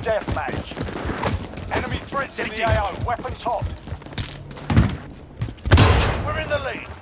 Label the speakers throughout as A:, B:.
A: deathmatch. Enemy threats in the AO. Weapons hot. We're in the lead.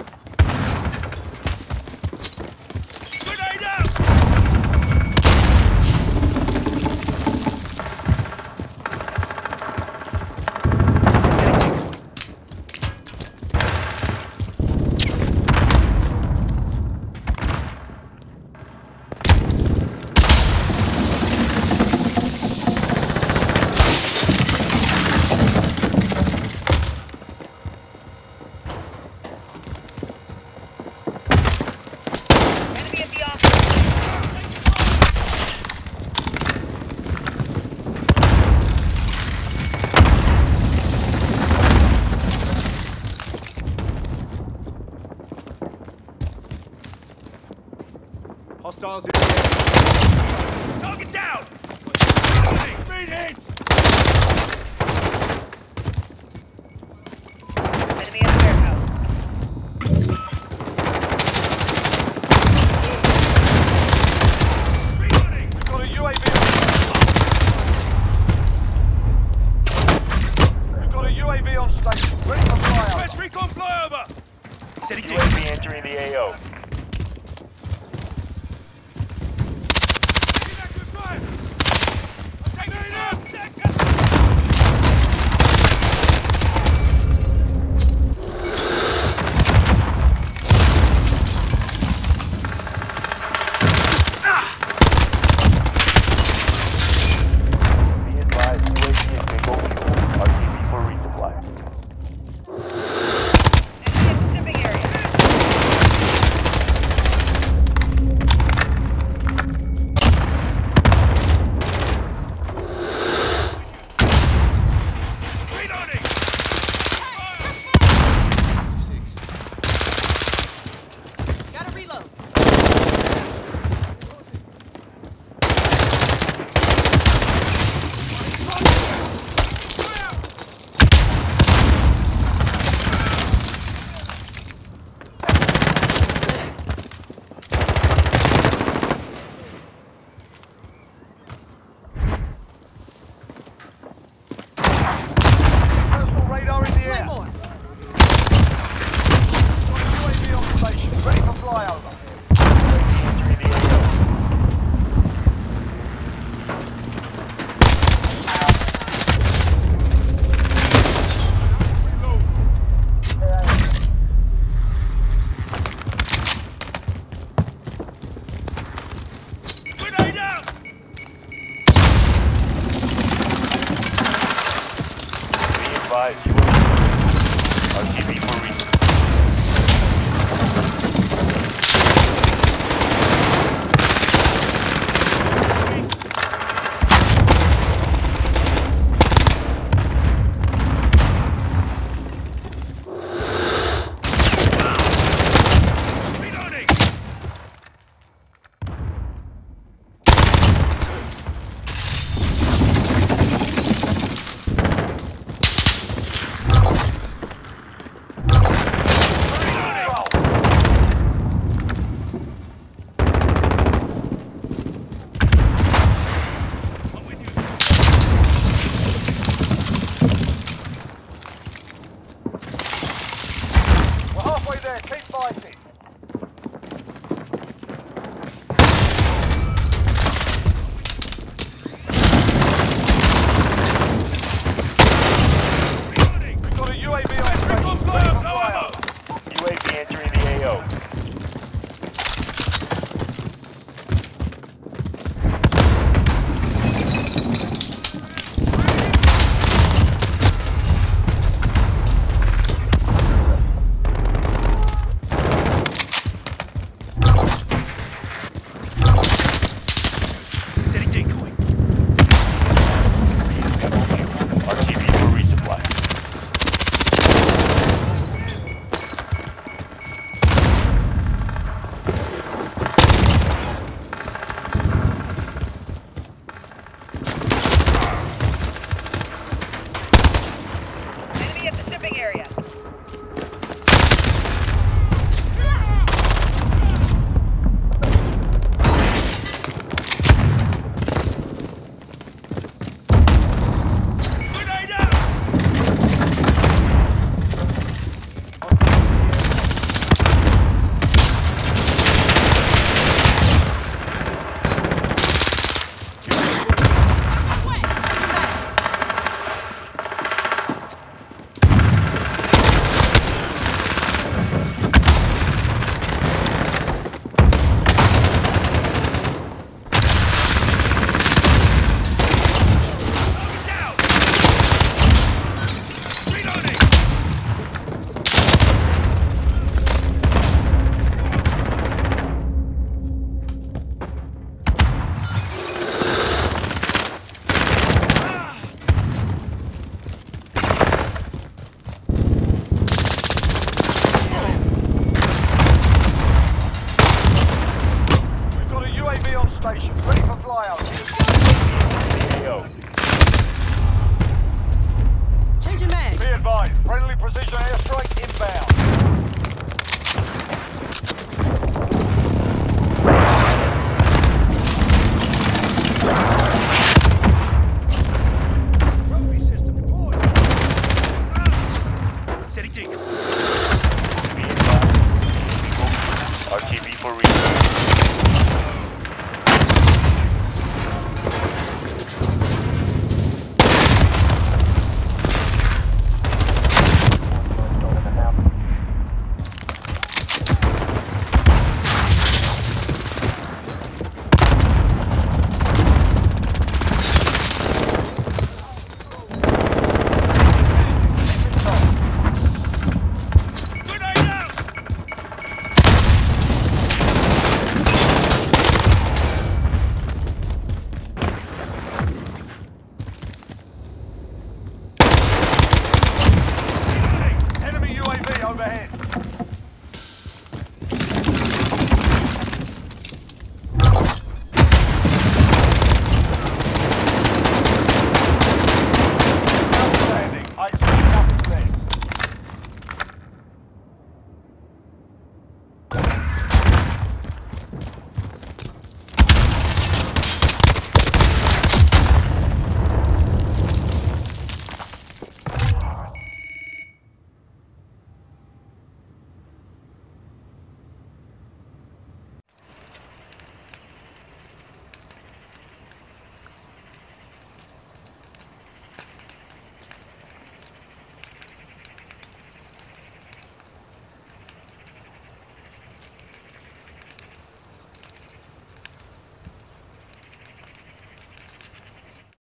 B: Hostiles in the. Target down! Beat hit! Enemy in the
A: We've got a UAV. On station.
B: Entering the AO.